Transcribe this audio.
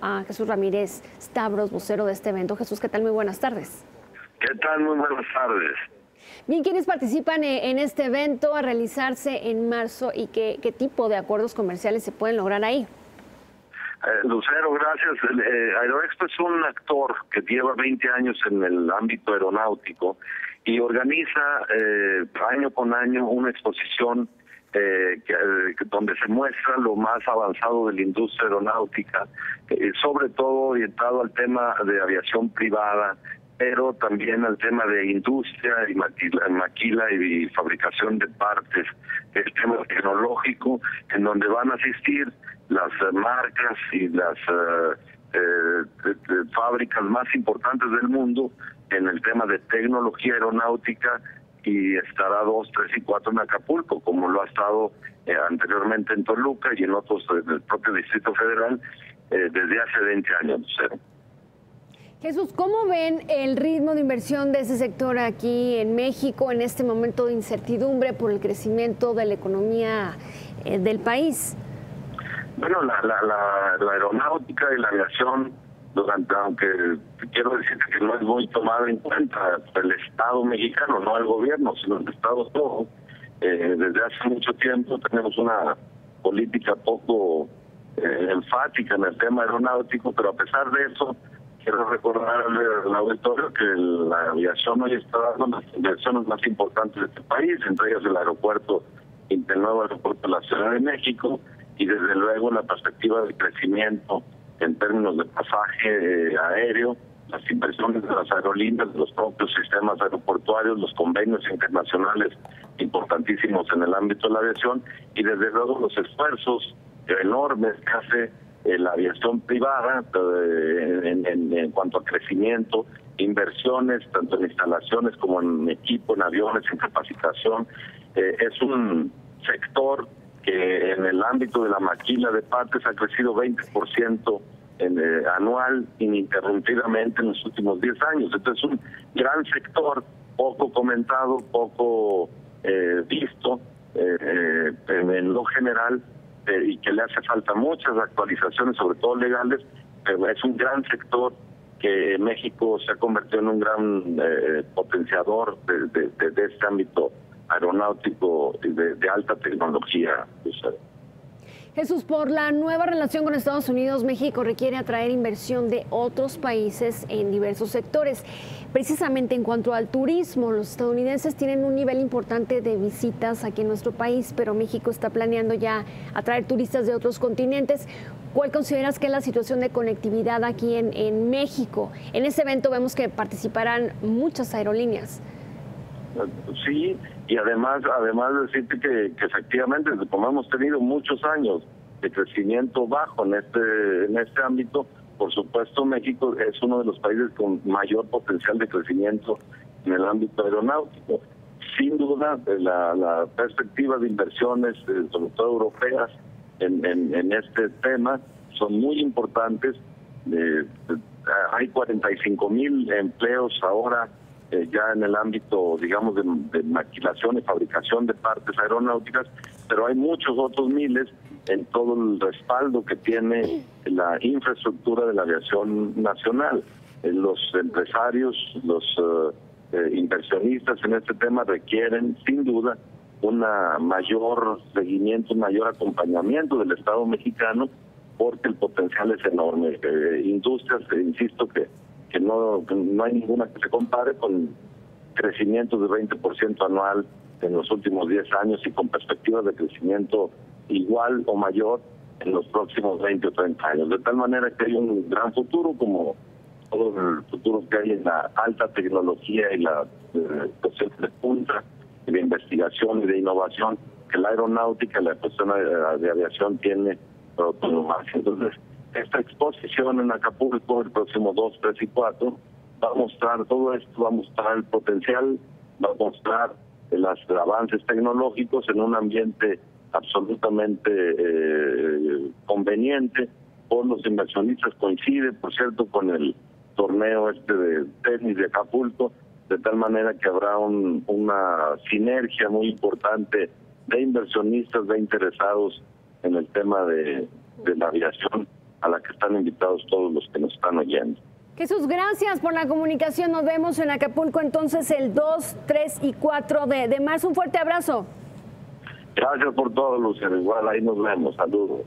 a Jesús Ramírez Stavros, vocero de este evento. Jesús, ¿qué tal? Muy buenas tardes. ¿Qué tal? Muy buenas tardes. Bien, ¿quiénes participan eh, en este evento a realizarse en marzo y qué, qué tipo de acuerdos comerciales se pueden lograr ahí? Eh, Lucero, gracias. Eh, Aeroexpo es un actor que lleva 20 años en el ámbito aeronáutico y organiza eh, año con año una exposición eh, que, donde se muestra lo más avanzado de la industria aeronáutica, eh, sobre todo orientado al tema de aviación privada, pero también al tema de industria y maquila, maquila y fabricación de partes, el tema tecnológico, en donde van a asistir las marcas y las fábricas más importantes del mundo en el tema de tecnología aeronáutica y estará dos, tres y cuatro en Acapulco, como lo ha estado eh, anteriormente en Toluca y en otros del propio Distrito Federal eh, desde hace 20 años. Jesús, ¿cómo ven el ritmo de inversión de ese sector aquí en México en este momento de incertidumbre por el crecimiento de la economía eh, del país? Bueno, la, la, la, la aeronáutica y la aviación durante, aunque quiero decir que no es muy tomada en cuenta el Estado mexicano, no el gobierno, sino el Estado todo. Eh, desde hace mucho tiempo tenemos una política poco eh, enfática en el tema aeronáutico, pero a pesar de eso, quiero recordar al, auditorio que la aviación hoy está dando las inversiones más importantes de este país, entre ellas el aeropuerto, el nuevo aeropuerto de la Ciudad de México, y desde luego la perspectiva de crecimiento en términos de pasaje eh, aéreo, las inversiones de las aerolíneas, los propios sistemas aeroportuarios, los convenios internacionales importantísimos en el ámbito de la aviación y desde luego los esfuerzos enormes que hace eh, la aviación privada eh, en, cuanto a crecimiento, inversiones tanto en instalaciones como en equipo, en aviones, en capacitación. es un sector que en el ámbito de la maquila de partes ha crecido 20% en, eh, anual ininterrumpidamente en los últimos 10 años. Entonces es un gran sector, poco comentado, poco eh, visto eh, en, lo general y que le hace falta muchas actualizaciones, sobre todo legales, pero es un gran sector que México se ha convertido en un gran potenciador de, de, de este ámbito aeronáutico de, alta tecnología. Jesús, por la nueva relación con Estados Unidos, México requiere atraer inversión de otros países en diversos sectores. Precisamente en cuanto al turismo, los estadounidenses tienen un nivel importante de visitas aquí en nuestro país, pero México está planeando ya atraer turistas de otros continentes. ¿Cuál consideras que es la situación de conectividad aquí en, en México? En este evento vemos que participarán muchas aerolíneas. Sí, y además además decirte que, efectivamente como hemos tenido muchos años de crecimiento bajo en este en este ámbito por supuesto México es uno de los países con mayor potencial de crecimiento en el ámbito aeronáutico. Sin duda la, la perspectiva de inversiones eh, sobre todo europeas en, en, este tema son muy importantes. Eh, hay 45 mil empleos ahora eh, ya en el ámbito, digamos, de, maquilación y fabricación de partes aeronáuticas, pero hay muchos otros miles en todo el respaldo que tiene la infraestructura de la aviación nacional. Eh, los empresarios, los eh, inversionistas en este tema requieren, sin duda, un mayor seguimiento, un mayor acompañamiento del Estado mexicano, porque el potencial es enorme. industrias, insisto, que que no, no hay ninguna que se compare con crecimientos de 20% anual en los últimos 10 años y con perspectivas de crecimiento igual o mayor en los próximos 20 o 30 años. De tal manera que hay un gran futuro como todo el futuro que hay en la alta tecnología y la eh, de punta y de investigación y de innovación que la aeronáutica, la cuestión de, de aviación tiene más. Entonces, esta exposición en Acapulco el próximo 2, 3 y 4 va a mostrar todo esto, va a mostrar el potencial, va a mostrar los avances tecnológicos en un ambiente absolutamente eh, conveniente por los inversionistas, coincide, por cierto, con el torneo este de tenis de Acapulco, de tal manera que habrá un, una sinergia muy importante de inversionistas, de interesados en el tema de, de la aviación a la que están invitados todos los que nos están oyendo. Jesús, gracias por la comunicación. Nos vemos en Acapulco entonces el 2, 3 y 4 de, de marzo. Un fuerte abrazo. Gracias por todo, Lucero. Igual ahí nos vemos. Saludos.